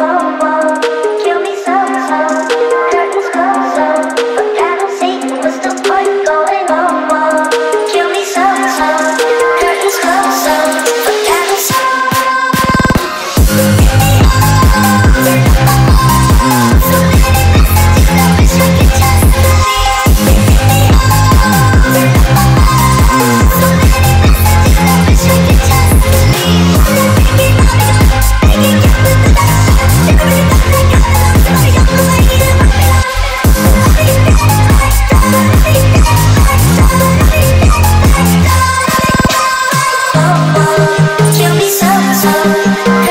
whoa. Kill me so, so